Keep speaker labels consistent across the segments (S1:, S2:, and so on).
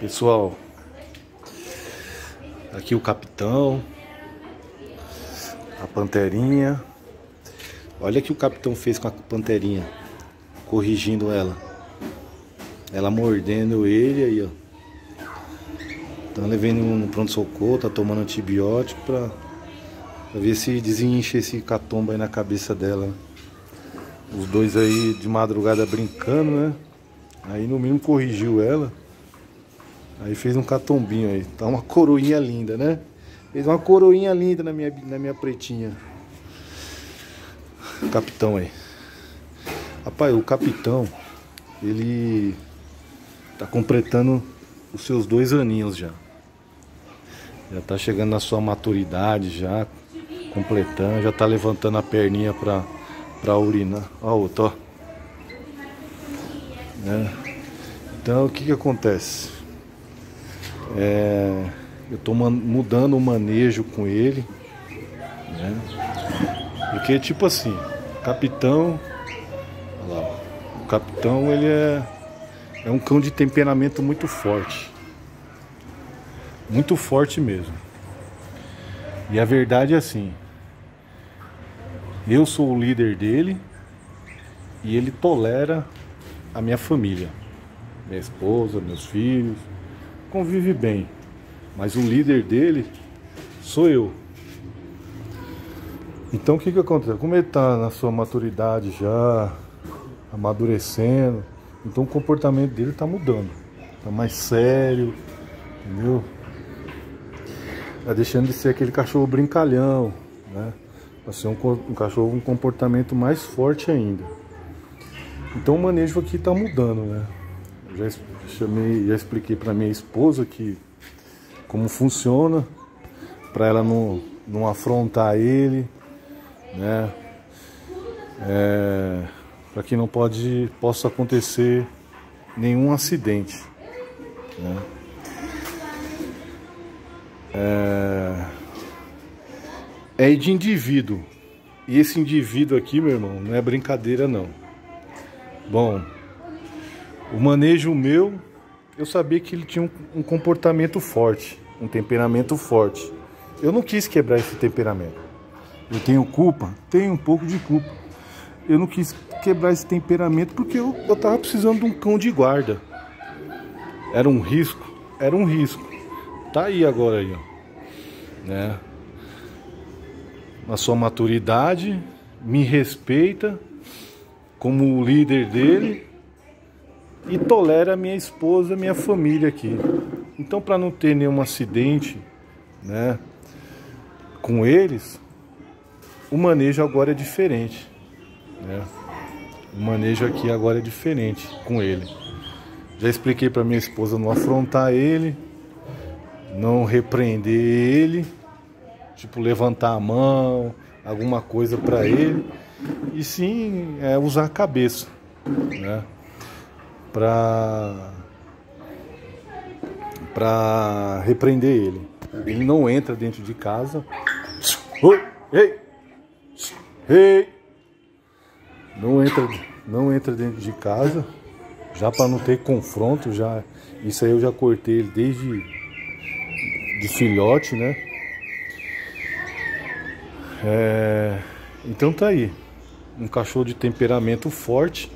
S1: Pessoal, aqui o capitão, a panterinha. Olha o que o capitão fez com a panterinha, corrigindo ela. Ela mordendo ele aí, ó. Então levando no pronto-socorro, tá tomando antibiótico pra, pra ver se desenche esse catomba aí na cabeça dela. Os dois aí de madrugada brincando, né? Aí no mínimo corrigiu ela. Aí fez um catombinho aí. Tá uma coroinha linda, né? Fez uma coroinha linda na minha, na minha pretinha. Capitão aí. Rapaz, o capitão, ele tá completando os seus dois aninhos já. Já tá chegando na sua maturidade já, completando, já tá levantando a perninha pra, pra urinar. Ó a outra, ó. Né? Então o que que acontece? É, eu estou mudando o manejo com ele, né? Porque tipo assim, capitão, lá, o capitão ele é, é um cão de temperamento muito forte, muito forte mesmo. E a verdade é assim, eu sou o líder dele e ele tolera a minha família, minha esposa, meus filhos convive bem, mas o líder dele sou eu. Então o que que acontece? Como ele está na sua maturidade já, amadurecendo, então o comportamento dele está mudando, está mais sério, entendeu? Está deixando de ser aquele cachorro brincalhão, né? Para ser um, um cachorro com um comportamento mais forte ainda. Então o manejo aqui está mudando, né? Já chamei, já expliquei para minha esposa que como funciona para ela não, não afrontar ele, né? É, para que não pode possa acontecer nenhum acidente, né? É, é de indivíduo e esse indivíduo aqui, meu irmão, não é brincadeira não. Bom, o manejo meu, eu sabia que ele tinha um, um comportamento forte, um temperamento forte. Eu não quis quebrar esse temperamento. Eu tenho culpa? Tenho um pouco de culpa. Eu não quis quebrar esse temperamento porque eu, eu tava precisando de um cão de guarda. Era um risco? Era um risco. Tá aí agora aí, ó. Né? Na sua maturidade, me respeita como líder dele e tolera minha esposa, minha família aqui. Então, para não ter nenhum acidente, né, com eles, o manejo agora é diferente, né? O manejo aqui agora é diferente com ele. Já expliquei para minha esposa não afrontar ele, não repreender ele, tipo levantar a mão, alguma coisa para ele, e sim é, usar a cabeça, né? Para para repreender ele. Ele não entra dentro de casa. Ei! Ei! Não entra, não entra dentro de casa. Já para não ter confronto, já isso aí eu já cortei ele desde de filhote, né? É, então tá aí. Um cachorro de temperamento forte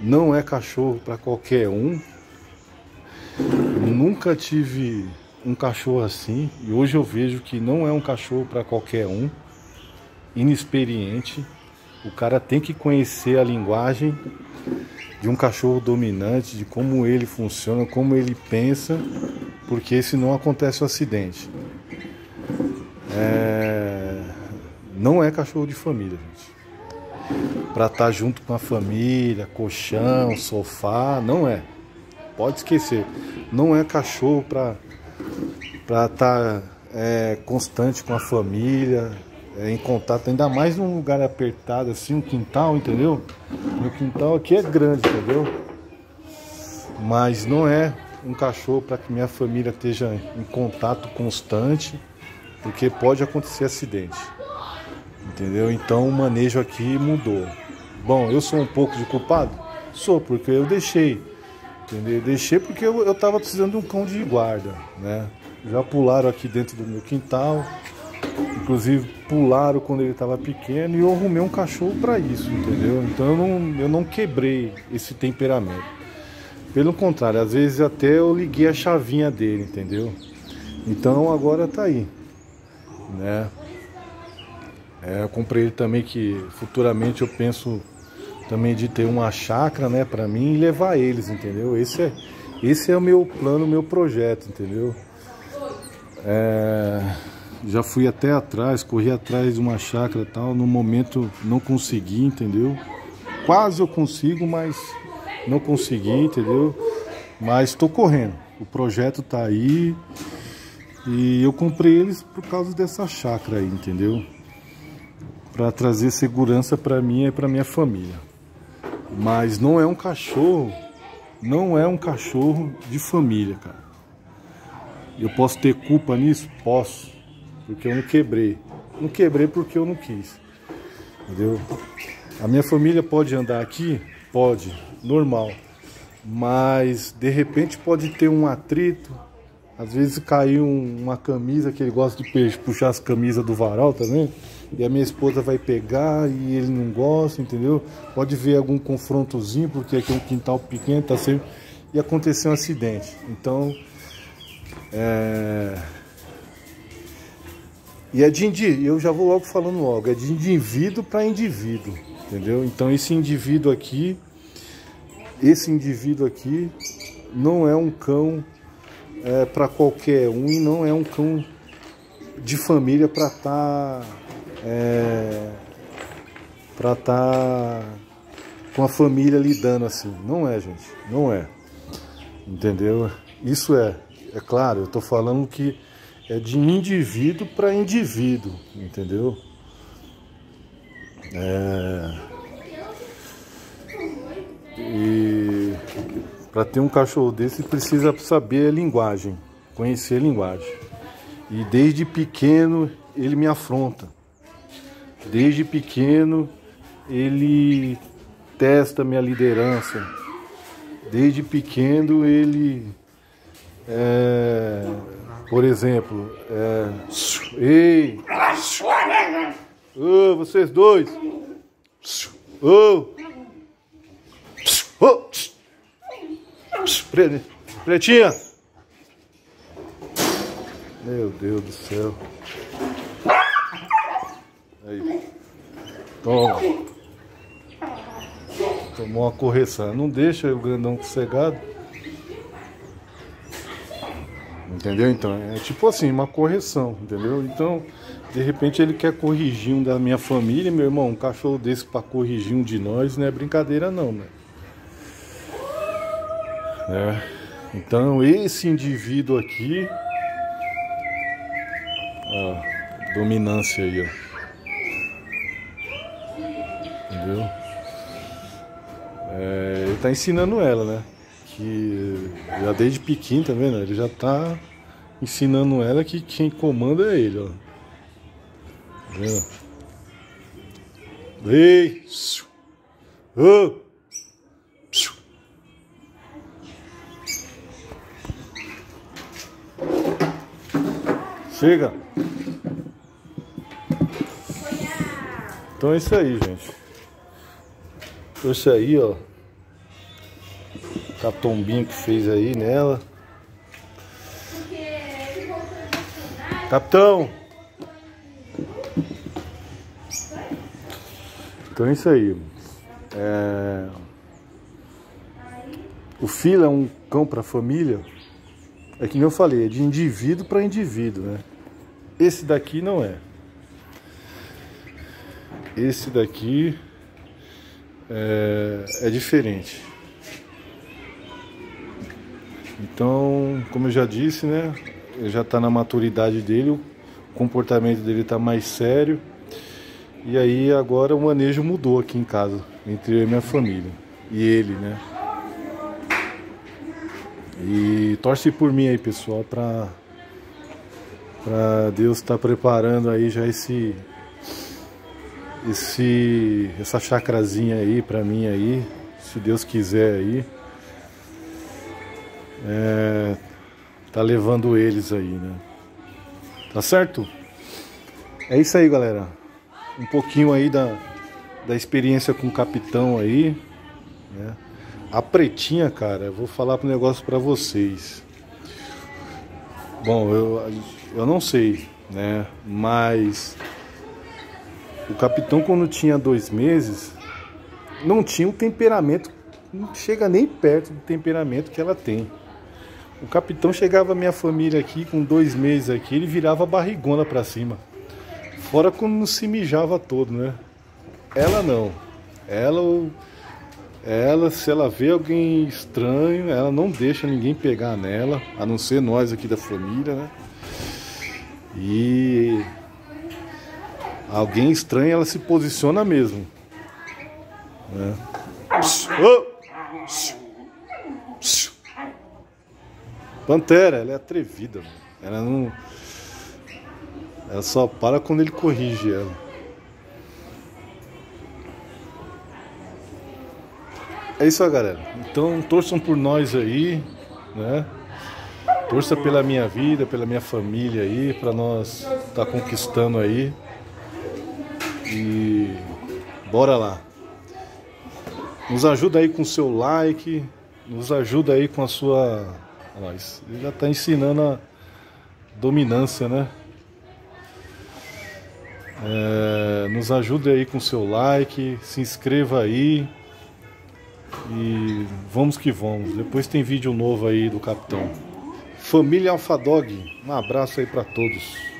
S1: não é cachorro para qualquer um. Nunca tive um cachorro assim e hoje eu vejo que não é um cachorro para qualquer um. Inexperiente. O cara tem que conhecer a linguagem de um cachorro dominante, de como ele funciona, como ele pensa, porque senão acontece o um acidente. É... Não é cachorro de família, gente para estar tá junto com a família, colchão, sofá, não é. Pode esquecer. Não é cachorro para para estar tá, é, constante com a família, é, em contato, ainda mais num lugar apertado assim, um quintal, entendeu? Meu quintal aqui é grande, entendeu? Mas não é um cachorro para que minha família esteja em contato constante, porque pode acontecer acidente. Entendeu? Então o manejo aqui mudou. Bom, eu sou um pouco de culpado? Sou, porque eu deixei Entendeu? Deixei porque eu, eu tava precisando de um cão de guarda, né? Já pularam aqui dentro do meu quintal. Inclusive pularam quando ele estava pequeno e eu arrumei um cachorro para isso, entendeu? Então eu não, eu não quebrei esse temperamento. Pelo contrário, às vezes até eu liguei a chavinha dele, entendeu? Então agora tá aí, né? É, eu comprei também que futuramente eu penso também de ter uma chácara, né, para mim e levar eles, entendeu? Esse é, esse é o meu plano, o meu projeto, entendeu? É, já fui até atrás, corri atrás de uma chácara e tal, no momento não consegui, entendeu? Quase eu consigo, mas não consegui, entendeu? Mas estou correndo. O projeto tá aí e eu comprei eles por causa dessa chácara aí, entendeu? Para trazer segurança para mim e para minha família. Mas não é um cachorro, não é um cachorro de família, cara. Eu posso ter culpa nisso? Posso, porque eu não quebrei. Não quebrei porque eu não quis. Entendeu? A minha família pode andar aqui? Pode, normal. Mas de repente pode ter um atrito. Às vezes caiu uma camisa que ele gosta de puxar as camisas do varal, vendo? E a minha esposa vai pegar e ele não gosta, entendeu? Pode ver algum confrontozinho, porque aqui é um quintal pequeno, tá sempre. E aconteceu um acidente. Então. É... E é de indivíduo, eu já vou logo falando logo, é de indivíduo para indivíduo, entendeu? Então esse indivíduo aqui, esse indivíduo aqui não é um cão é, para qualquer um e não é um cão de família para estar tá é, para estar tá com a família lidando assim. Não é, gente, não é. Entendeu? Isso é, é claro, eu estou falando que é de indivíduo para indivíduo, entendeu? É... E para ter um cachorro desse precisa saber a linguagem, conhecer a linguagem. E desde pequeno ele me afronta. Desde pequeno ele testa minha liderança. Desde pequeno ele, é, por exemplo, é, ei, oh, vocês dois, oh, oh, pretinha, meu Deus do céu. Aí. Toma. Tomou uma correção. Não deixa o grandão sossegado. Entendeu? Então, é tipo assim, uma correção, entendeu? Então, de repente ele quer corrigir um da minha família, meu irmão, um cachorro desse para corrigir um de nós não é brincadeira não, né? É. Então, esse indivíduo aqui, ó, dominância aí, ó. Entendeu? É, ele tá ensinando ela, né? Que já desde pequeno, tá vendo? Ele já tá ensinando ela que quem comanda é ele, ó. Tá vendo? Ei! Oh! Chega! Então é isso aí, gente. Trouxe aí, ó. Catombinho que fez aí nela. Capitão! Então é isso aí. É... O filho é um cão para família. É que nem eu falei, é de indivíduo para indivíduo, né? Esse daqui não é. Esse daqui é, é diferente. Então, como eu já disse, né? Ele já está na maturidade dele, o comportamento dele está mais sério. E aí agora o manejo mudou aqui em casa, entre eu e minha família. E ele, né? E torce por mim aí, pessoal, para para Deus estar tá preparando aí já esse esse essa chacrazinha aí para mim aí, se Deus quiser aí. é, tá levando eles aí, né? Tá certo? É isso aí, galera. Um pouquinho aí da, da experiência com o capitão aí, né? A pretinha, cara, eu vou falar um negócio para vocês. Bom, eu, eu não sei, né? Mas o capitão, quando tinha dois meses, não tinha um temperamento, não chega nem perto do temperamento que ela tem. O capitão chegava minha família aqui com dois meses aqui, ele virava barrigona para cima. Fora quando se mijava todo, né? Ela não. Ela, ela, se ela vê alguém estranho, ela não deixa ninguém pegar nela, a não ser nós aqui da família, né? E alguém estranho, ela se posiciona mesmo. Né? Pantera, ela é atrevida. Ela não. Ela só para quando ele corrige ela. É isso aí, galera. Então torçam por nós aí, né? Torça pela minha vida, pela minha família aí, para nós estar tá conquistando aí. E bora lá. Nos ajuda aí com o seu like, nos ajuda aí com a sua. Olha ele já está ensinando a dominância, né? É, nos ajude aí com seu like, se inscreva aí e vamos que vamos. Depois tem vídeo novo aí do Capitão. Família Alfadog, um abraço aí para todos.